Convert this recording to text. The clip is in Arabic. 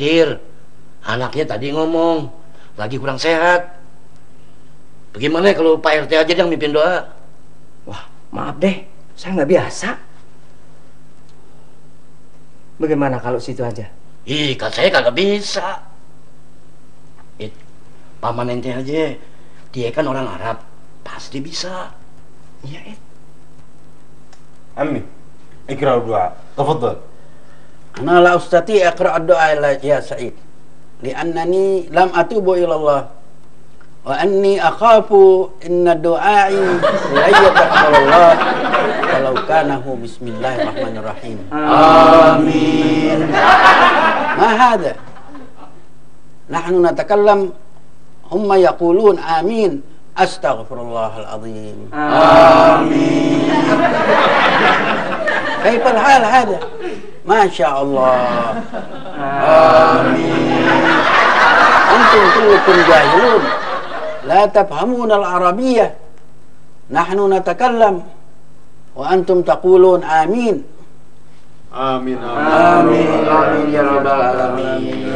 hadir anaknya tadi ngomong, lagi kurang sehat. Bagaimana kalau Pak RT aja yang mimpin doa? Wah, maaf deh, saya nggak biasa. Bagaimana kalau situ aja? Ih, kan saya kagak bisa. It, paman ente aja, dia kan orang Arab, pasti bisa. Iya, It. Ami, ikrar doa, tafadhal. أنا لا أستطيع أقرأ الدعاء يا سعيد لأنني لم أتوب إلى الله وأني أخاف إن دعائي لن يتقبل الله ولو كان هو بسم الله الرحمن الرحيم آمين ما هذا نحن نتكلم هم يقولون آمين أستغفر الله العظيم آمين كيف الحال هذا؟ ما شاء الله. آمين. أنتم كلكم جاهلون. لا تفهمون العربية. نحن نتكلم وأنتم تقولون آمين. آمين. آمين. آمين يا رب العالمين.